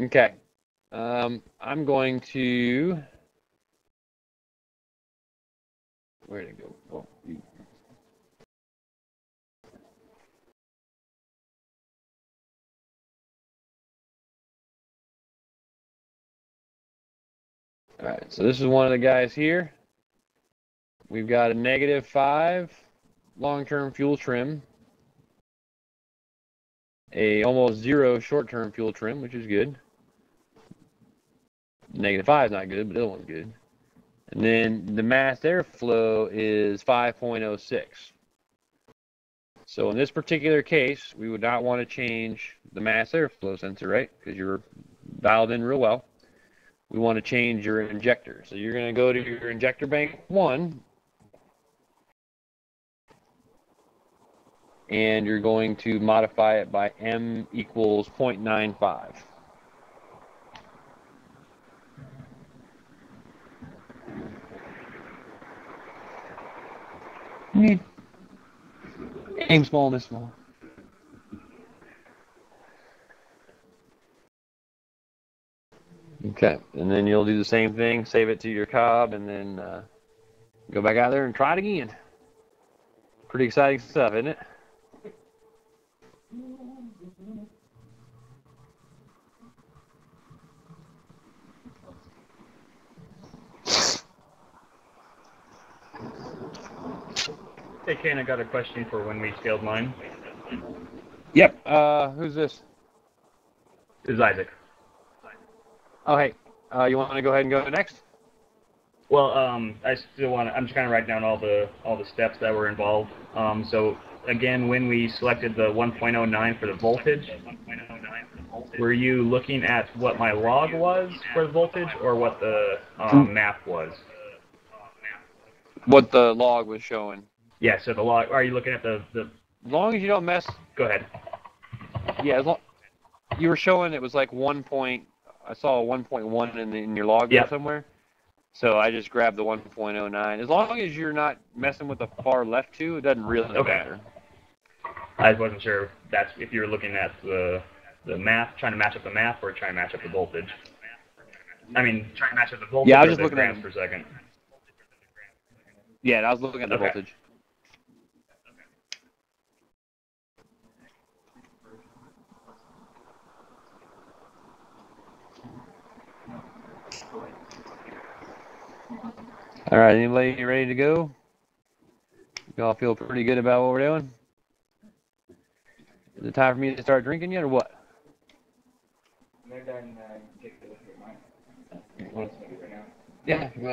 Okay. Um, I'm going to. Where did it go? Oh, you- All right, so this is one of the guys here. We've got a negative five long-term fuel trim, a almost zero short-term fuel trim, which is good. Negative five is not good, but the other one's good. And then the mass airflow is 5.06. So in this particular case, we would not want to change the mass airflow sensor, right? Because you're dialed in real well. We want to change your injector. So you're going to go to your injector bank one, and you're going to modify it by m equals 0.95. Need aim small, miss small. Okay, and then you'll do the same thing, save it to your Cobb, and then uh, go back out there and try it again. Pretty exciting stuff, isn't it? Hey, Kane, I got a question for when we scaled mine. Yep. Uh, who's this? This is Isaac. Oh, hey. Uh, you want to go ahead and go next? Well, um, I still want to, I'm just kind of writing down all the all the steps that were involved. Um, so again, when we selected the 1.09 for the voltage, were you looking at what my log was for the voltage or what the um, map was? What the log was showing. Yeah, so the log, are you looking at the, the As long as you don't mess. go ahead. Yeah, as long. You were showing it was like one point. I saw a 1.1 in, the, in your log Yep. somewhere. So I just grabbed the 1.09. As long as you're not messing with the far left two, it doesn't really Okay. matter. I wasn't sure if that's if you were looking at the the math, trying to match up the math, or trying to match up the voltage. I mean, trying to match up the voltage. Yeah, I was just looking at- grams per second. Yeah, I was looking at the Okay. voltage. All right, anybody ready to go? Y'all feel pretty good about what we're doing? Is it time for me to start drinking yet, or what? Yeah, you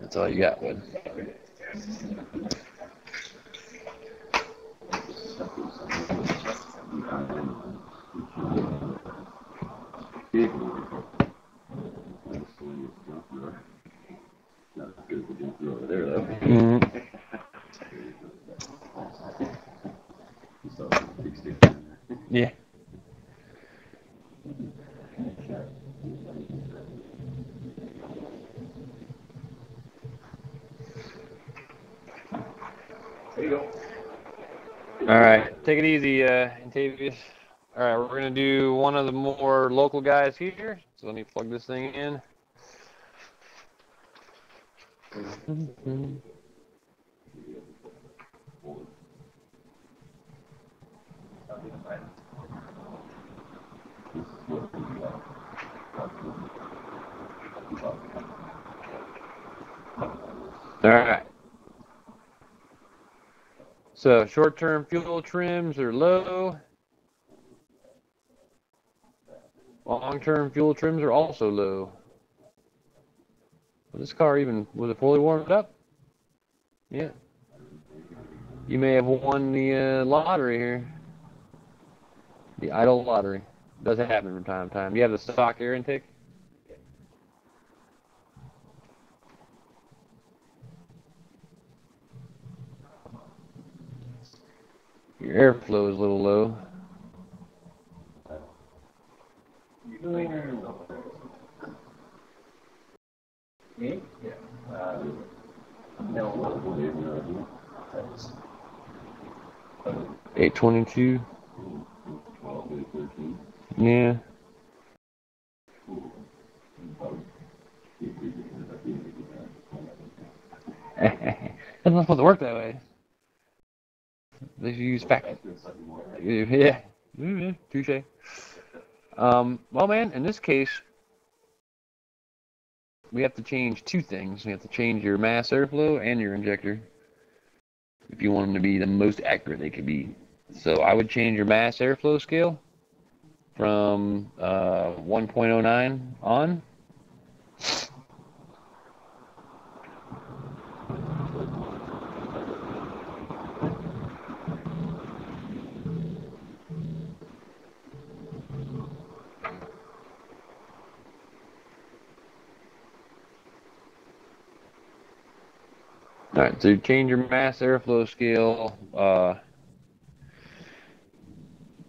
That's all you got, bud. Mhm. Yeah. All right, take it easy, uh. All right, we're gonna do one of the more local guys here. So let me plug this thing in. All right. So short-term fuel trims are low. Long-term fuel trims are also low. Was this car even was it fully warmed up? Yeah. You may have won the uh, lottery here. The idle lottery. Does happen from time to time. You have the stock air intake? Your airflow is a little low. Eight twenty-two. Yeah. Not supposed to work that way. They should use fact. Yeah. Mm, Touche. Um, well, man, in this case, we have to change two things. We have to change your mass airflow and your injector if you want them to be the most accurate they could be. So I would change your mass airflow scale from uh, 1.09 on. All right, so change your mass airflow scale uh,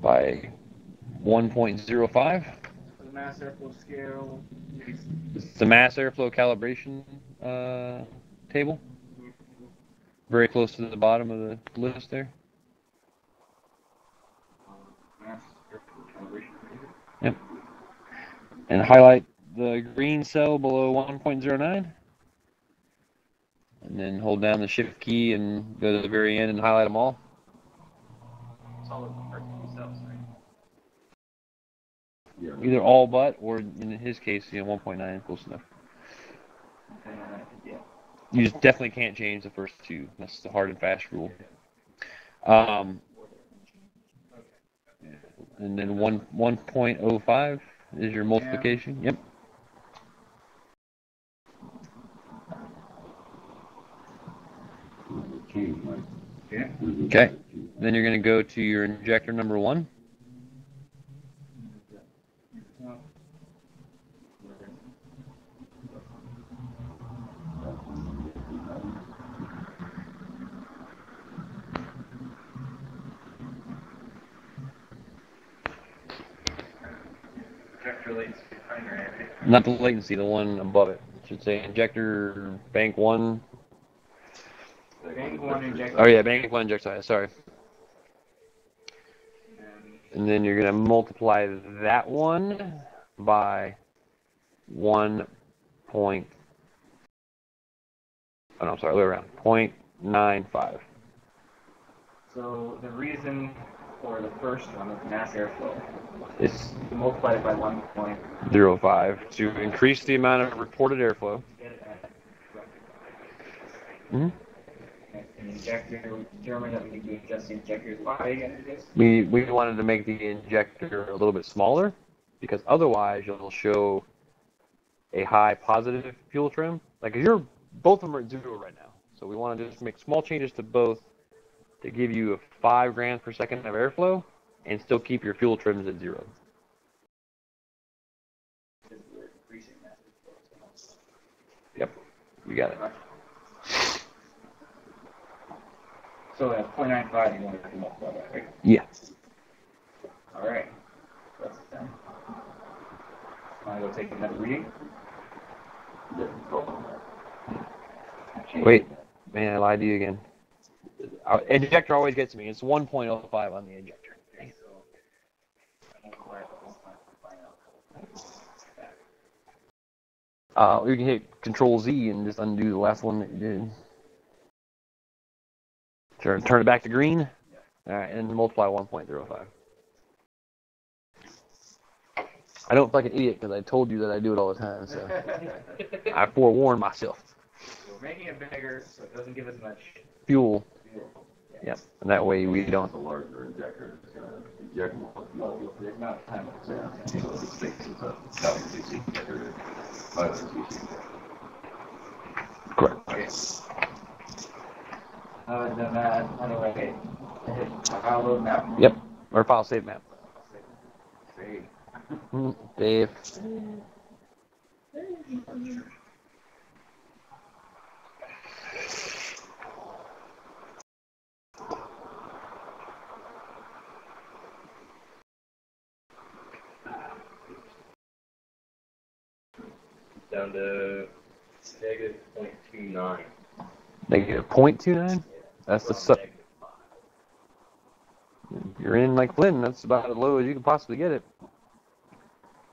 by 1.05. For the mass airflow scale, It's the mass airflow calibration uh, table. Very close to the bottom of the list there. mass airflow calibration. Yep. And highlight the green cell below 1.09. And then hold down the shift key and go to the very end and highlight them all. Solid part cells, right? Either all but, or in his case, you know, 1.9 is close enough. You just definitely can't change the first two. That's the hard and fast rule. Um, and then one 1.05 is your multiplication. Yep. Yeah. Okay. Then you're going to go to your injector number one. Injector latency primary. Not the latency, the one above it. It should say injector bank one. Bank one injector. Oh yeah, bank one injector. Sorry. And then you're going to multiply that one by one point. Oh no, I'm sorry, way around. Point nine five. So the reason for the first one is mass airflow. It's multiply it by one point. zero five to increase the amount of reported airflow. At hmm an injector. We determined that we need adjust the injector's body again. We we wanted to make the injector a little bit smaller because otherwise you'll show a high positive fuel trim. Like you're both of them are at zero right now, so we want to just make small changes to both to give you a five grams per second of airflow and still keep your fuel trims at zero. Yep, you got it. So that's 0.95, you want to multiply that, right? Yeah. All right. That's it then. Want to go take another reading? Wait, man, I lied to you again. Uh, Injector always gets me. It's 1.05 on the injector. Uh, you can hit Control Z and just undo the last one that you did. Turn, turn it back to green. All right, and multiply 1.05. I don't feel like an idiot because I told you that I do it all the time. So I forewarned myself. making it bigger so it doesn't give as much fuel. fuel. Yep. And that way we don't. The larger injector is gonna inject more fuel. The amount of time it's Yeah, you know, the space is a thousand cc injector to five hundred cc. Correct. Okay. Uh, then that, anyway, I hit download map. Yep. Or file save map. Dave. Down to negative point two nine. Negative 0.29? That's the su- You're in like Flynn. That's about as low as you can possibly get it.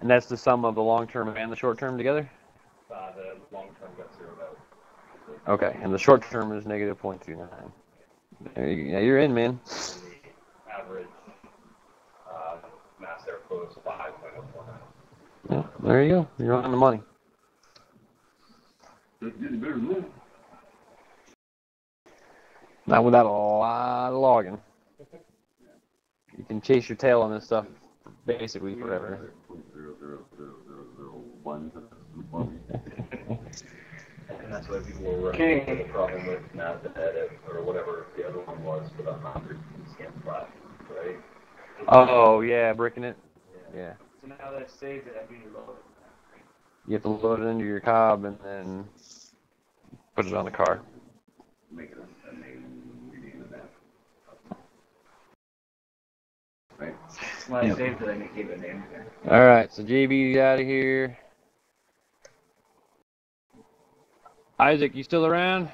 And that's the sum of the long term and the short term together? Uh, the long term got zeroed out. Okay. And the short term is negative 0.29. There you, yeah, you're in, man. Average uh, mass airflow is five point oh four nine. Yeah, there you go. You're on the money. Not without a lot of logging. You can chase your tail on this stuff basically forever. And that's why people were running into the problem with MazdaEdit or whatever the other one was for the hundred scan flat, right? Oh yeah, bricking it. Yeah. So now that it's saved, it, I can reload it. You have to load it into your Cobb and then put it on the car. Make it a name, rename the map. Right? When I Yeah. saved it, I gave it a. All right, so JB's out of here. Isaac, you still around?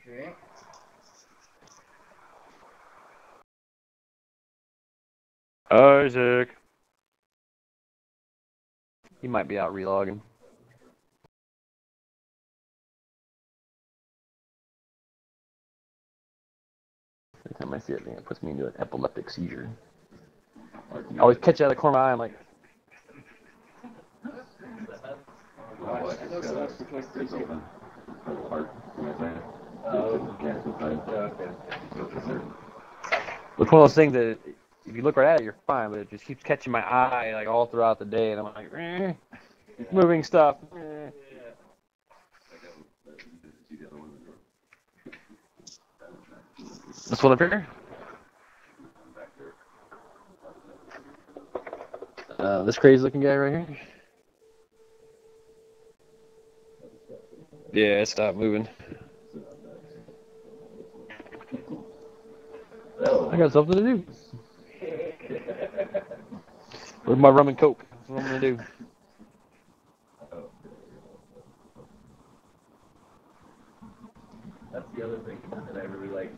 Okay. Isaac. He might be out relogging. Every time I see it, it puts me into an epileptic seizure. I always catch it out of the corner of my eye. I'm like, it's one of those things that if you look right at it, you're fine, but it just keeps catching my eye like all throughout the day, and I'm like, eh, moving stuff. eh. See the other one? This one up here? Uh, this crazy looking guy right here? Yeah, it stopped moving. I got something to do. Where's my rum and coke? That's what I'm gonna do. That's the other thing that I really like.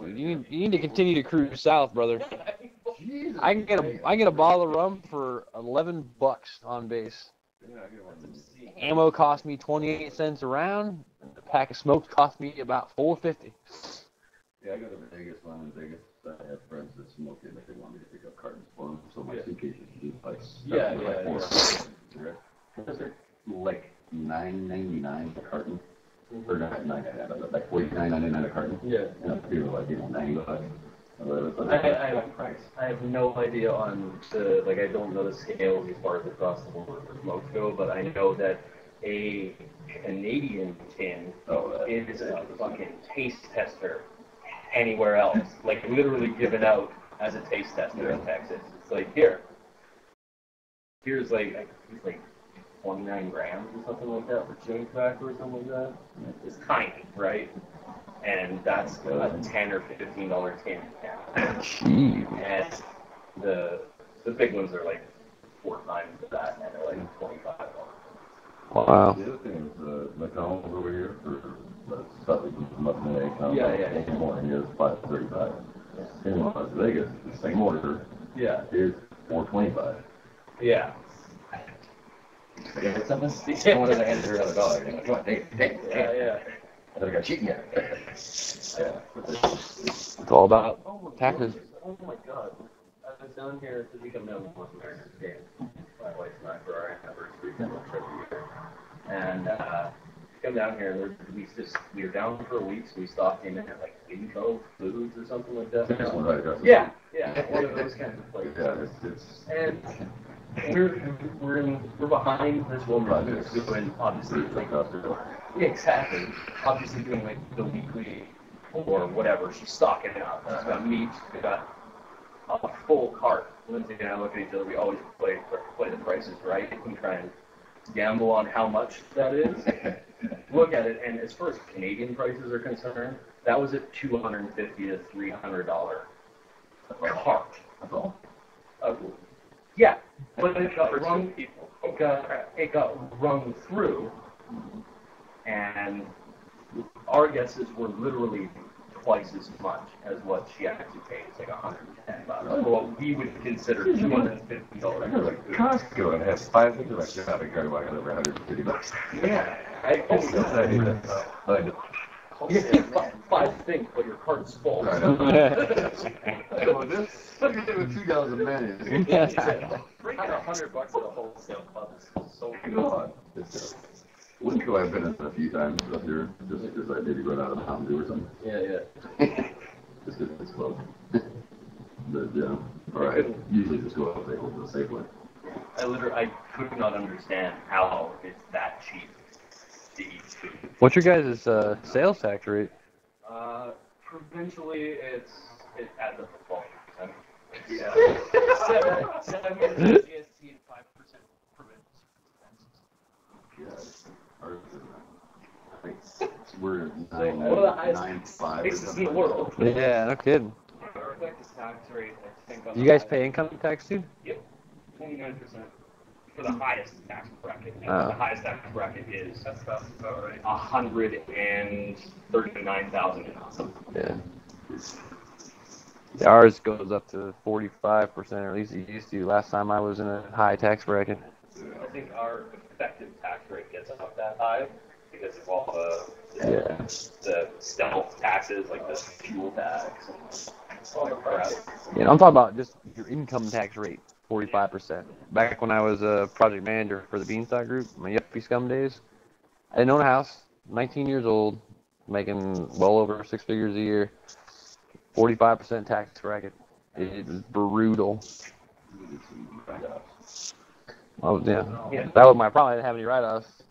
You need, you need to continue to cruise south, brother. I can get a I can get a bottle of rum for eleven bucks on base. Ammo cost me twenty eight cents a round. A pack of smokes cost me about four fifty. Yeah, I go to Vegas, when I'm in Vegas, I have friends that smoke it, and they want me to pick up cartons for them, so my suitcase just. Yeah, like yeah, yeah. Are Like nine ninety-nine a carton, or not nine, like forty-nine ninety-nine a carton. Yeah. And people like, you know, ninety bucks. I, I, I have no idea on the, like, I don't know the scales as far as across the board for smokes go, but I know that a Canadian tin Oh, is a fucking taste tester anywhere else. Like, literally given out as a taste tester in Texas. It's like, here. Here's like, I think it's like 29 grams or something like that for chewing tobacco or something like that. It's tiny, right? And that's a 10 or 15 dollar tin. Gee. And the the big ones are like four times that, and they're like twenty five dollars. Wow. The other thing is, uh, McDonald's over here for, stuff that comes from up in the egg. Yeah, yeah, yeah. More, here's five thirty-five. In Las Vegas, the same order Yeah, is four twenty-five. Yeah, Yeah, something? I wanted to hand her another dollar. Come on, take it, take it, take yeah, it. yeah. I think I cheating yet. Yeah. It's all about taxes. Oh my god. I was down here because we come down to North American game. My wife and I for our anniversary demo trip a year. And uh, come down here and we're, just we were down for a week, so we stopped in at like Winco Foods or something like that. That's one right across the- Yeah, yeah, one of those kinds of places. Yeah, it's, it's, And we're we're in, we're behind this woman who's doing obviously like yeah, exactly. Obviously doing like the weekly or whatever. She's stocking it up. She's got meat. She's got a full cart. Lindsay and I look at each other. We always play play the prices right and try and gamble on how much that is. look at it, and as far as Canadian prices are concerned, that was at two hundred and fifty to three hundred dollar cart. that's all. Uh, yeah, but it got rung. It got it got run through, and our guesses were literally twice as much as what she actually paid. It's like 110 bucks. For what we would consider 250 I dollars. go to Costco and have five things of my shopping cart while I got over hundred and fifty bucks. Yeah, I I hate that. I know. you get five, five things, but your cart's full. I know. So this, look at it with two dollars a minute. Breaking a hundred bucks at a wholesale club is so God. It's, uh, Winco I've been in a few times up here, just because I maybe run out of Mountain Dew or something, Yeah, yeah. just because it's close. But, yeah, all right, usually just go up there to the Safeway. I literally, I could not understand how it's that cheap to eat food. What's your guys' uh, sales tax rate? Uh, provincially, it's, it adds up to percent. Yeah. Seven, seven is GST and five percent provincial. Yeah, ours is, I think we're at Like, nine, one of the highest nine five or Places in something. world. Yeah, no kidding. Our effective tax rate, I think. on You the guys high- pay income tax too? Twenty-nine percent. For the highest tax bracket. And Oh. the highest tax bracket is. That's about right. A hundred and thirty-nine thousand. Yeah. Yeah, Ours goes up to forty-five percent, or at least it used to. Last time I was in a high tax bracket. I think our effective tax rate gets up that high because of all the, Yeah. the stealth taxes, like the fuel tax and all the crap. Yeah, I'm talking about just your income tax rate, forty-five percent. Back when I was a project manager for the Beanstalk Group, my yuppie scum days, I didn't own a house. Nineteen years old, making well over six figures a year. Forty-five percent tax bracket. It was brutal. Oh yeah. Yeah. That was my problem. I didn't have any write-offs.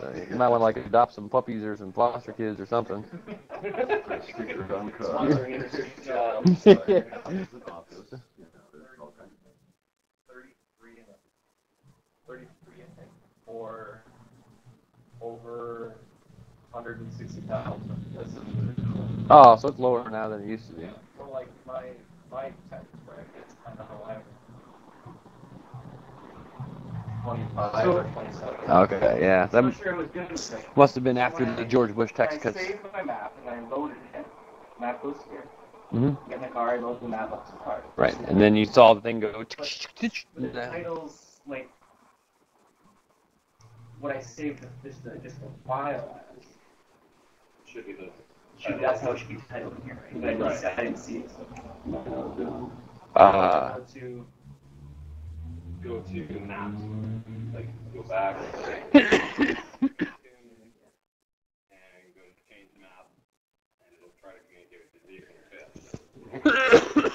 So you might want to like adopt some puppies or some foster kids or something. Sticker on car. Sponsoring inner city jobs. yeah. Thirty-three and thirty-three, I think, or over hundred and sixty thousand. Oh, so it's lower now than it used to be. So like my, my tax bracket, I don't know, I'm twenty-five or twenty-seven. Okay, yeah. That sure it was good must have been after the George Bush tax I cuts. saved my map and I loaded it. Map goes here. hmm Get in the car, I load the map up to the car. Right, and then you saw the thing go. The titles, like, what I saved the, just the, just the file as. Should be the. Should, that's how it should be titled in here, right? But I didn't, see- I didn't see it. so. Uh, Go to, go to maps, like, go back. And go to change the map, and it'll try to communicate with the vehicle fit.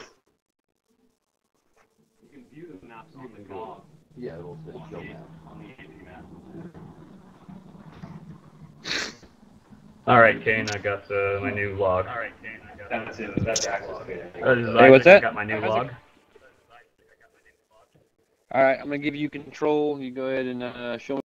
You can view the maps on the GOG, yeah, it'll on the, on the map. All right, Kane, I got uh, my new log. All right, Kane, I got. That's it, that's access page. Hey, what's that? Got my new log. all right, I'm gonna give you control. You go ahead and uh, show